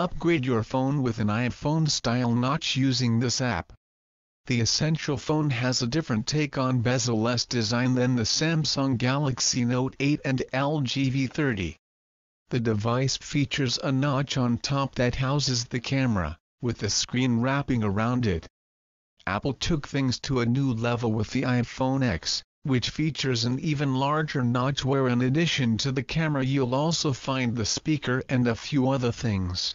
Upgrade your phone with an iPhone-style notch using this app. The Essential phone has a different take on bezel-less design than the Samsung Galaxy Note 8 and LG V30. The device features a notch on top that houses the camera, with the screen wrapping around it. Apple took things to a new level with the iPhone X, which features an even larger notch where in addition to the camera you'll also find the speaker and a few other things.